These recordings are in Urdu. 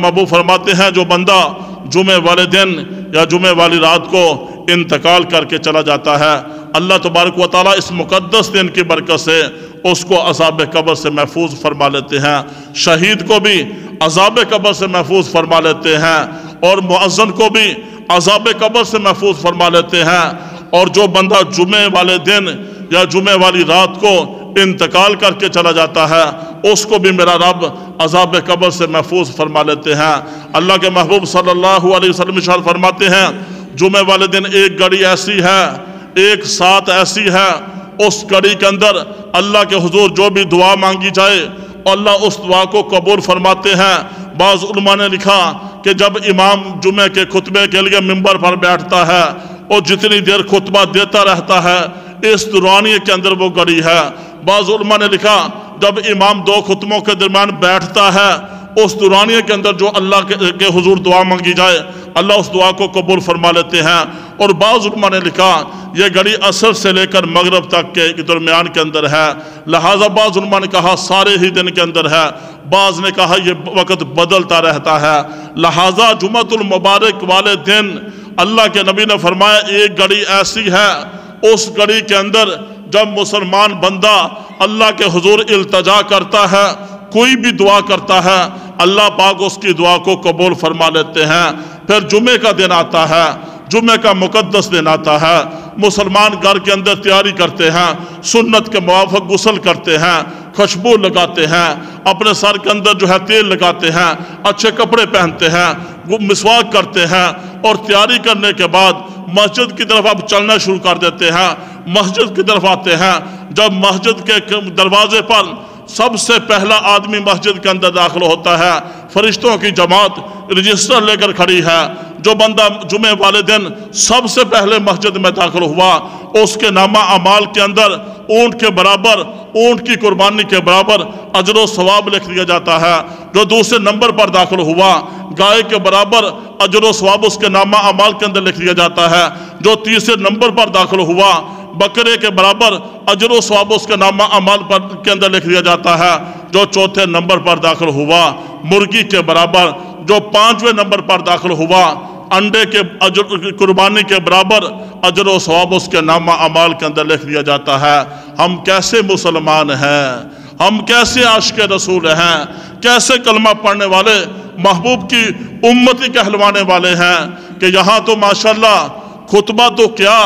محبوب فرماتے ہیں، جو بندہ جمعے والے دن یا جمعے والی رات کو انتقال کر کے چلا جاتا ہے، اللہ تبارک و تعالیٰ اس مقدس دن کی برکت سے اس کو عذاب قبر سے محفوظ فرما لیتے ہیں۔ شہید کو بھی عذاب قبر سے محفوظ فرما لیتے ہیں اور معزن کو بھی عذاب قبر سے محفوظ فرما لیتے ہیں۔ اور جو بندہ جمعے والے دن یا جمعے والی رات کو انتقال کر کے چلا جاتا ہے، اس کو بھی میرا رب عذاب قبر سے محفوظ فرما لیتے ہیں۔ اللہ کے محبوب صلی اللہ علیہ وسلم اشار فرماتے ہیں جمعے والے دن ایک گڑی ایسی ہے، ایک ساتھ ایسی ہے، اس گڑی کے اندر اللہ کے حضور جو بھی دعا مانگی جائے، اللہ اس دعا کو قبول فرماتے ہیں۔ بعض علماء نے لکھا کہ جب امام جمعے کے خطبے کے لیے ممبر پر بیٹھتا ہے اور جتنی دیر خطبہ دیتا رہتا ہے، اس دورانی کے اندر وہ گڑی ہے۔ بعض علماء نے لکھا، جب امام دو خطبوں کے درمیان بیٹھتا ہے، اس دورانیے کے اندر جو اللہ کے حضور دعا مانگی جائے، اللہ اس دعا کو قبول فرما لیتے ہیں۔ اور بعض علماء نے لکھا، یہ گھڑی اثر سے لے کر مغرب تک کے درمیان کے اندر ہے۔ لہٰذا بعض علماء نے کہا، سارے ہی دن کے اندر ہے۔ بعض نے کہا، یہ وقت بدلتا رہتا ہے۔ لہٰذا جمعۃ المبارک والے دن اللہ کے نبی نے فرمایا، ایک گھڑی ایسی ہے، اس گھڑی کے اندر جب مسلمان بندہ اللہ کے حضور التجا کرتا ہے، کوئی بھی دعا کرتا ہے، اللہ پاک اس کی دعا کو قبول فرما لیتے ہیں۔ پھر جمعے کا دن آتا ہے جمعے کا مقدس دن آتا ہے۔ مسلمان گھر کے اندر تیاری کرتے ہیں، سنت کے موافق غسل کرتے ہیں، خوشبو لگاتے ہیں۔ اپنے سر کے اندر جو ہے تیل لگاتے ہیں، اچھے کپڑے پہنتے ہیں، مسواک کرتے ہیں۔ اور تیاری کرنے کے بعد مسجد کی طرف اب چلنا شروع کر دیتے ہیں۔ مسجد کی طرف آتے ہیں۔ جب مسجد کے دروازے پر سب سے پہلا آدمی مسجد کے اندر داخل ہوتا ہے، فرشتوں کی جماعت رجسٹر لے کر کھڑی ہے۔ جو بندہ جمعے والے دن سب سے پہلے مسجد میں داخل ہوا، اس کے نامہ اعمال کے اندر اونٹ کے برابر، اونٹ کی قربانی کے برابر اجر و ثواب لکھ دیا جاتا ہے۔ جو دوسرے نمبر پر داخل ہوا، گائے کے برابر اجر و ثواب اس کے نامہ اعمال کے اندر لکھ دیا جاتا ہے۔ جو تیسرے نمبر پر داخل ہوا بکرے کے برابر اجر و ثواب اس کے نامہ اعمال پر کے اندر لکھ دیا جاتا ہے، جو چوتھے نمبر پر داخل ہوا، مرغی کے برابر، جو پانچویں نمبر پر داخل ہوا، انڈے کے اجر، قربانی کے برابر اجر و ثواب اس کے نامہ اعمال کے اندر لکھ دیا جاتا ہے۔ ہم کیسے مسلمان ہیں؟ ہم کیسے عاشق رسول ہیں؟ کیسے کلمہ پڑھنے والے، محبوب کی امتی کہلوانے والے ہیں کہ یہاں تو ماشاءاللہ خطبہ تو کیا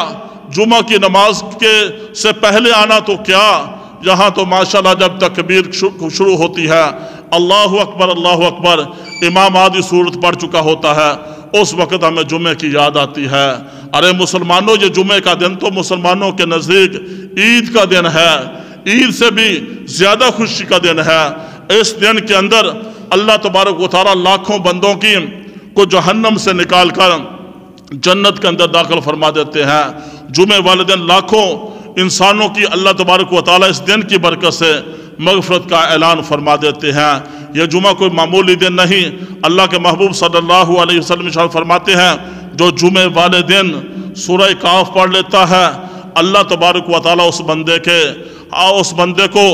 جمعہ کی نماز کے سے پہلے آنا تو کیا؟ یہاں تو ماشاءاللہ جب تکبیر شروع ہوتی ہے، اللہ اکبر اللہ اکبر، امام آدھی صورت پڑھ چکا ہوتا ہے، اس وقت ہمیں جمعے کی یاد آتی ہے۔ ارے مسلمانوں، یہ جمعے کا دن تو مسلمانوں کے نزدیک عید کا دن ہے۔ عید سے بھی زیادہ خوشی کا دن ہے۔ اس دن کے اندر اللہ تبارک و تعالیٰ لاکھوں بندوں کی کو جہنم سے نکال کر جنت کے اندر داخل فرما دیتے ہیں۔ جمعے والے دن لاکھوں انسانوں کی اللہ تبارک و تعالیٰ اس دن کی برکت سے مغفرت کا اعلان فرما دیتے ہیں۔ یہ جمعہ کوئی معمولی دن نہیں، اللہ کے محبوب صلی اللہ علیہ وسلم شاہ فرماتے ہیں، جو جمعے والے دن سورہ کاف پڑھ لیتا ہے، اللہ تبارک و تعالیٰ اس بندے کے اس بندے کو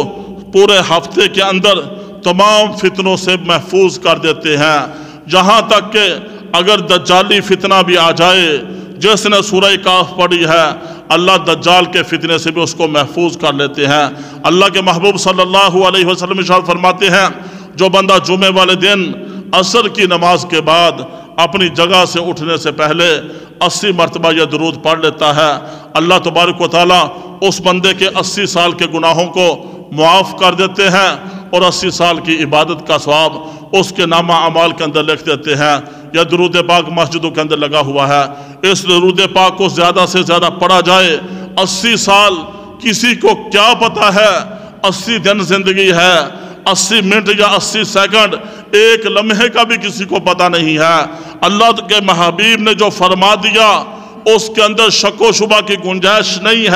پورے ہفتے کے اندر تمام فتنوں سے محفوظ کر دیتے ہیں۔ جہاں تک کہ اگر دجالی فتنہ بھی آ جائے جس نے سورہ کاف پڑھی ہے، اللہ دجال کے فتنے سے بھی اس کو محفوظ کر لیتے ہیں۔ اللہ کے محبوب صلی اللہ علیہ وسلم شاہ فرماتے ہیں، جو بندہ جمعے والے دن عصر کی نماز کے بعد اپنی جگہ سے اٹھنے سے پہلے اسی مرتبہ یہ درود پڑھ لیتا ہے، اللہ تبارک و تعالیٰ اس بندے کے اسی سال کے گناہوں کو معاف کر دیتے ہیں اور اسی سال کی عبادت کا ثواب اس کے نامہ اعمال کے اندر لکھ دیتے ہیں۔ یا درود پاک مسجدوں کے اندر لگا ہوا ہے۔ اس درود پاک کو زیادہ سے زیادہ پڑھا جائے۔ اسی سال کسی کو کیا پتا ہے؟ اسی دن زندگی ہے۔ اسی منٹ یا اسی سیکنڈ ایک لمحے کا بھی کسی کو پتا نہیں ہے۔ اللہ کے محبیب نے جو فرما دیا، اس کے اندر شک و شبہ کی گنجائش نہیں ہے۔